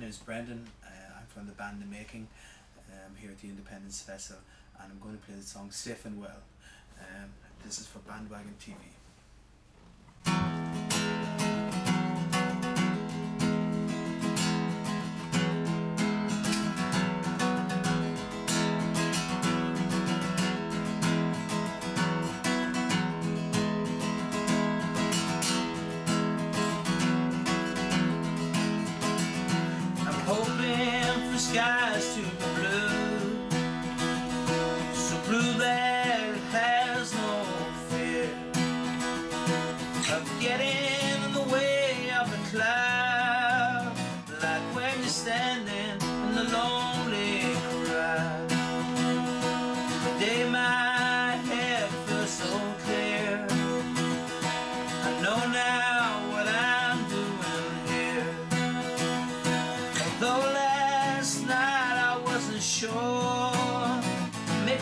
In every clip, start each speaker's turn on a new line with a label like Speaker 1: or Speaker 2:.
Speaker 1: my name is Brendan. Uh, I'm from the band The Making. I'm here at the Indiependence Festival and I'm going to play the song Safe and Well. Um, this is for Bandwagon TV.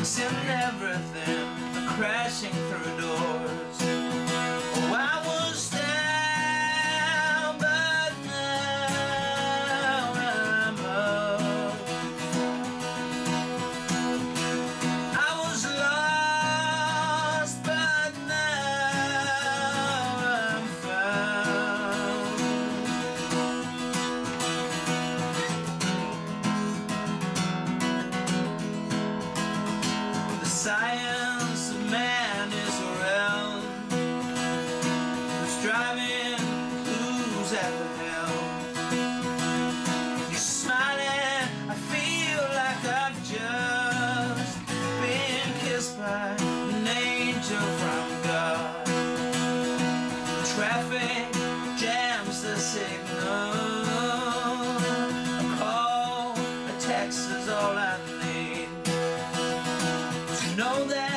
Speaker 1: Mixing everything, crashing through doors at the helm You're smiling, I feel like I've just been kissed by an angel from God. Traffic jams the signal. A call, a text is all I need. To know that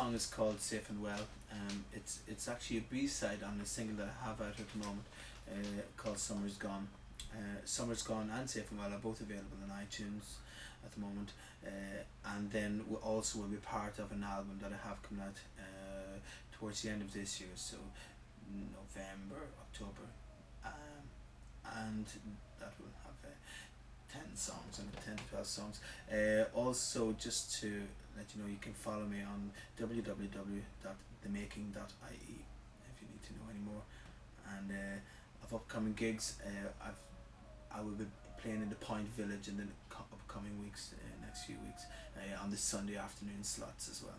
Speaker 1: song is called Safe and Well. Um, it's it's actually a B-side on a single that I have out at the moment uh, called Summer's Gone. Uh, Summer's Gone and Safe and Well are both available on iTunes at the moment uh, and then we also will be part of an album that I have coming out uh, towards the end of this year so November, October um, and that will have uh, 10 songs and 10 to 12 songs. Uh, also, just to let you know, you can follow me on www.themaking.ie if you need to know any more. And uh, of upcoming gigs, uh, I've I will be playing in the Point Village in the upcoming weeks, uh, next few weeks, uh, on the Sunday afternoon slots as well.